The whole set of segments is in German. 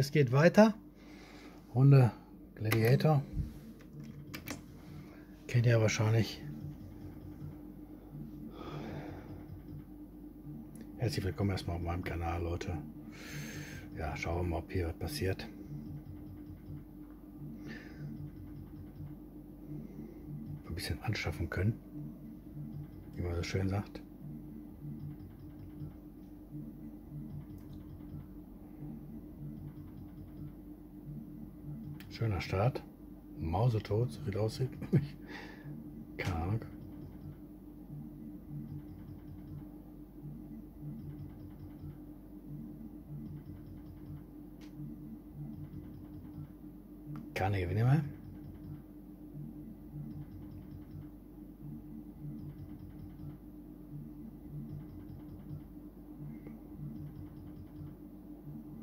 es geht weiter. Runde Gladiator. Kennt ihr wahrscheinlich. Herzlich willkommen erstmal auf meinem Kanal, Leute. Ja, schauen wir mal, ob hier was passiert. Ein bisschen anschaffen können, wie man so schön sagt. Schöner Start. Mausetot, so wie es aussieht. Keine Ahnung. Keine Gewinne mehr.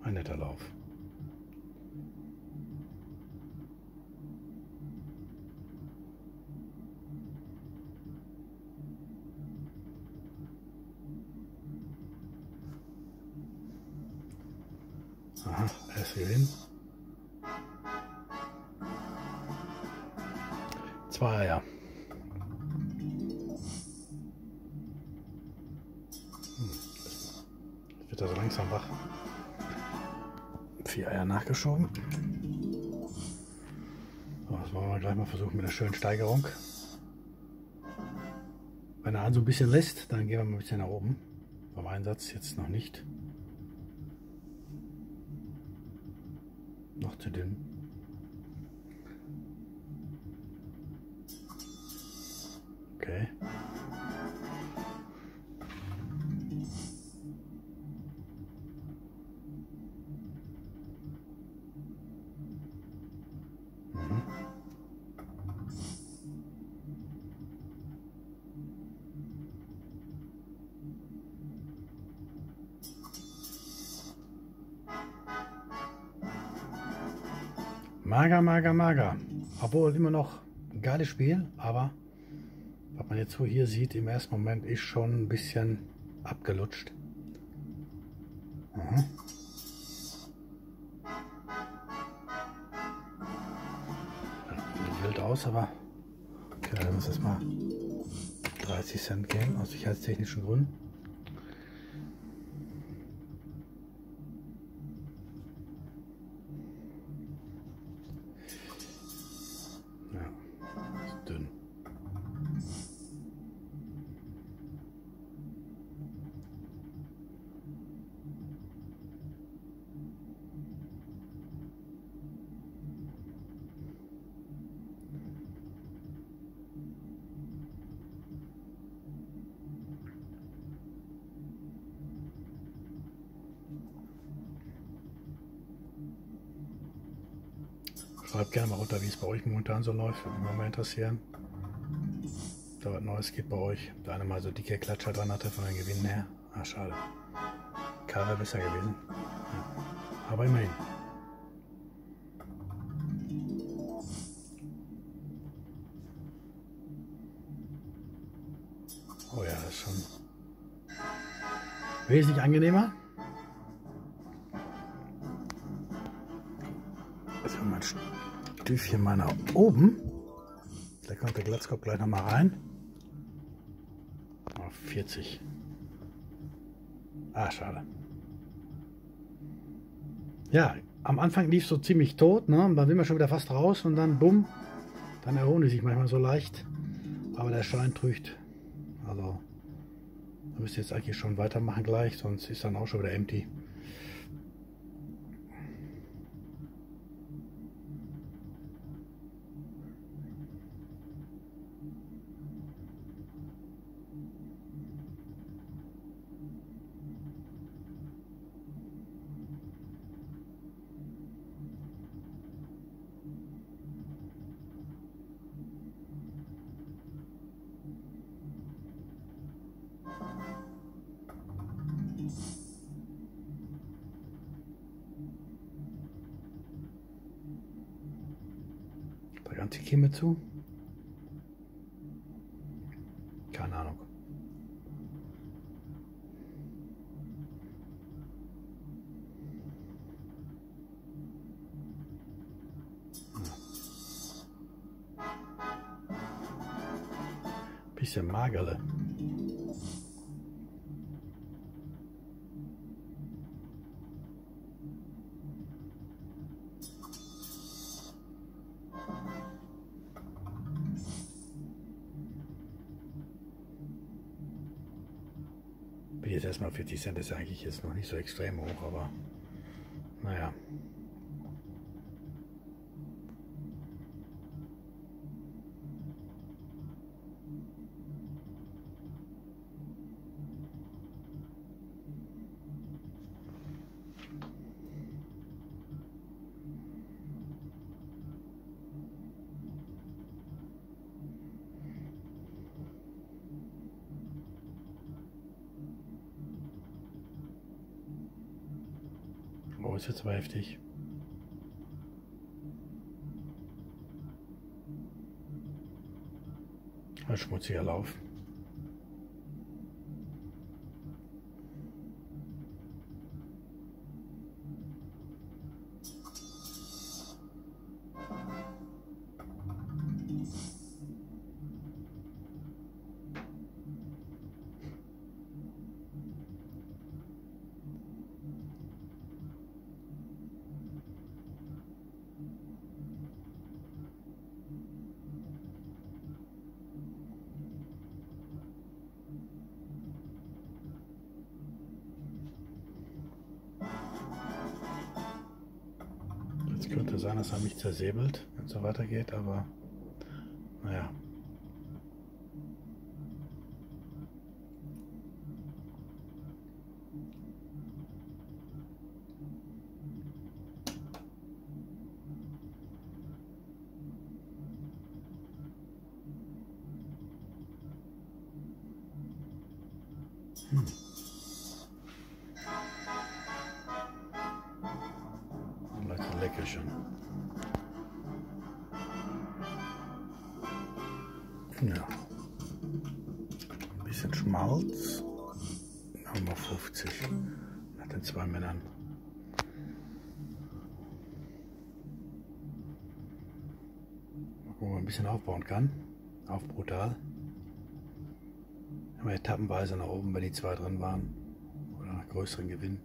Ein netter Lauf. Wird er so langsam wach. Vier Eier nachgeschoben. So, das wollen wir gleich mal versuchen mit einer schönen Steigerung. Wenn er an so ein bisschen lässt, dann gehen wir mal ein bisschen nach oben. Beim Einsatz jetzt noch nicht. Noch zu dünn. Okay. Mager, mager, mager. Obwohl immer noch ein geiles Spiel, aber was man jetzt so hier sieht, im ersten Moment ist schon ein bisschen abgelutscht. Mhm. Wild aus, aber okay, dann muss das mal 30 Cent geben, aus sicherheitstechnischen Gründen. Schreibt gerne mal runter, wie es bei euch momentan so läuft. Würde mich mal interessieren. Da was Neues gibt bei euch. Da einer mal so dicke Klatscher dran hatte von den Gewinnen her. Ah, schade. K wäre besser gewesen. Ja. Aber immerhin. Oh ja, das ist schon wesentlich angenehmer. Stüfchen mal nach oben. Da kommt der Glatzkopf gleich noch mal rein. Auf 40. Ah, schade. Ja, am Anfang lief so ziemlich tot, ne? Und dann sind wir schon wieder fast raus und dann bumm, dann erholen die sich manchmal so leicht. Aber der Schein trügt. Also, da müsst ihr jetzt eigentlich schon weitermachen gleich, sonst ist dann auch schon wieder empty. Antike zu? Keine Ahnung. Bisschen magerle. Erstmal 40 Cent, ist eigentlich jetzt noch nicht so extrem hoch, aber naja. Oh, ist jetzt aber heftig. Ein schmutziger Lauf. Könnte sein, dass er mich zersäbelt, wenn es so weitergeht, aber naja. Hm. Schon. Ja. Ein bisschen Schmalz. Nochmal 50. Nach den zwei Männern. Mal gucken, ob man ein bisschen aufbauen kann. Auf brutal. Immer etappenweise nach oben, wenn die zwei drin waren. Oder nach größeren Gewinn.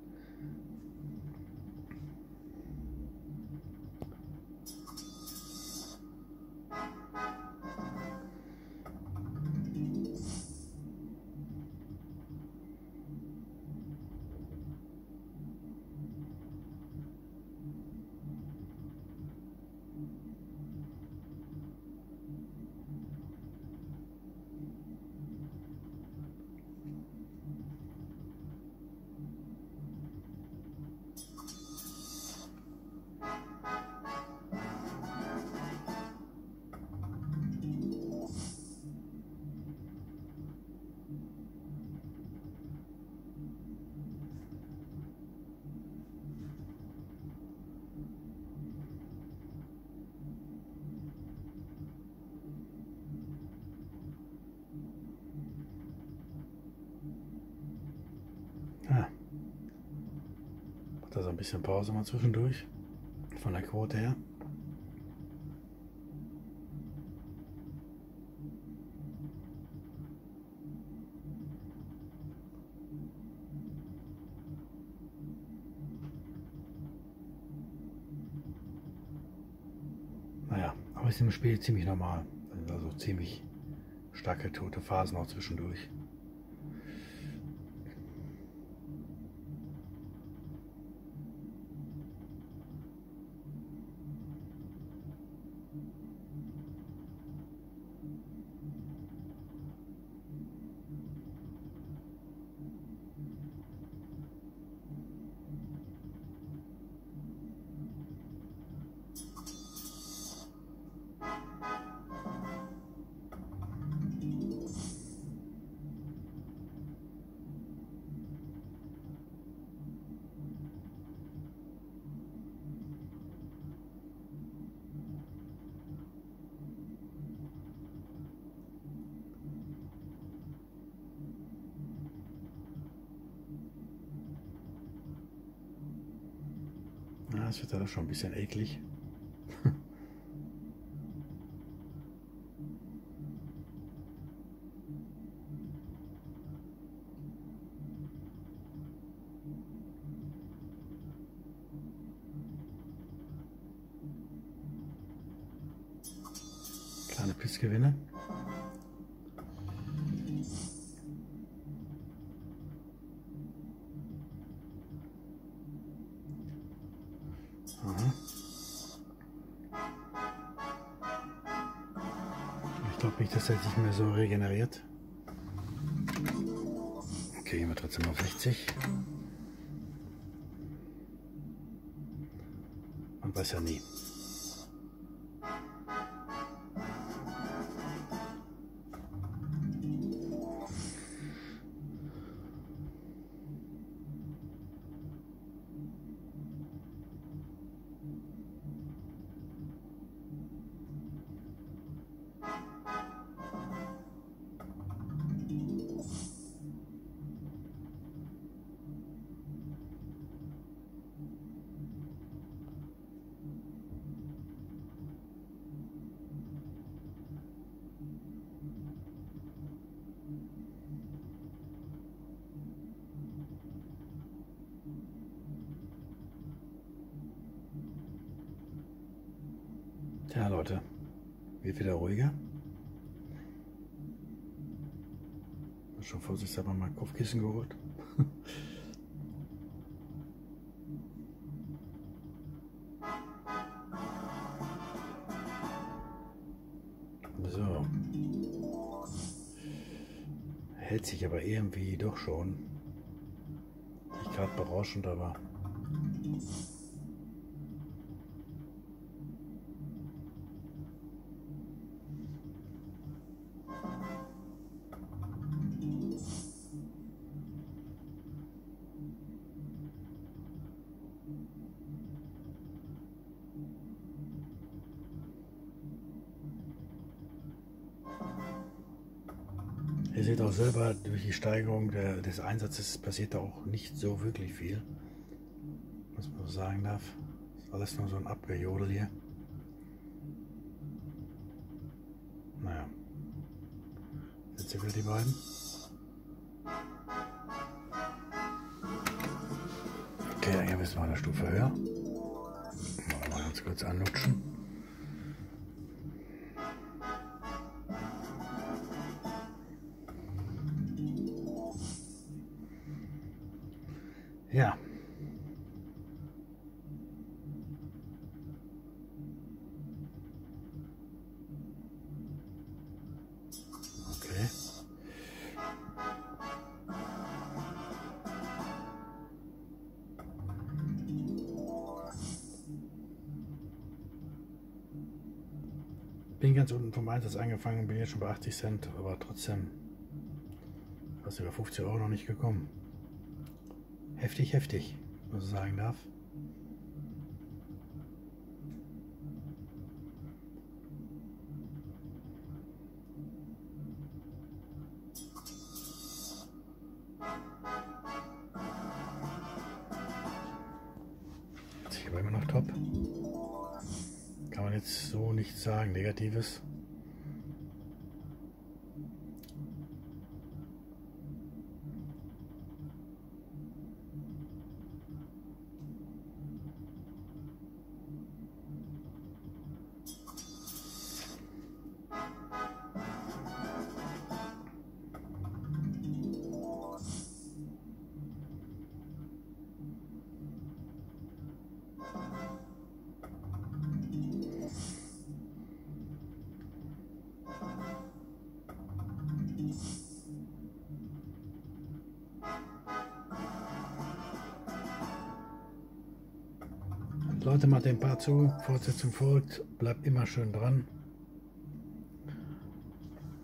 Ein bisschen Pause mal zwischendurch. Von der Quote her. Naja, aber ist im Spiel ziemlich normal. Also ziemlich starke tote Phasen auch zwischendurch. das wird dann schon ein bisschen eklig. Kleine Pissgewinne. Dass er sich mehr so regeneriert. Okay, gehen wir trotzdem auf 60. Man weiß ja nie. Tja, Leute, wird wieder ruhiger. Schon vorsichtshalber mal Kopfkissen geholt. so. Hält sich aber irgendwie doch schon. Nicht gerade berauschend, aber Ihr seht auch selber, durch die Steigerung der, des Einsatzes passiert da auch nicht so wirklich viel. Was man so sagen darf. Ist alles nur so ein Abgejodel hier. Naja. Jetzt sind wieder die beiden. Okay, hier müssen wir eine Stufe höher. Mal ganz kurz anlutschen. Ja. Okay. Bin ganz unten vom Einsatz angefangen, bin jetzt schon bei 80 Cent, aber trotzdem fast über 50 Euro noch nicht gekommen. Heftig, heftig, was ich sagen darf. Ist aber immer noch top. Kann man jetzt so nicht sagen, negatives. Leute, macht den Part zu, Fortsetzung folgt, bleibt immer schön dran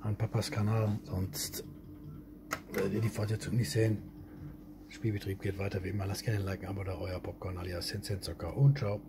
an Papas Kanal, sonst werdet ihr die Fortsetzung nicht sehen. Spielbetrieb geht weiter wie immer. Lasst gerne ein Like, ein Abo da, euer Popcorn alias Sensenzocker und ciao.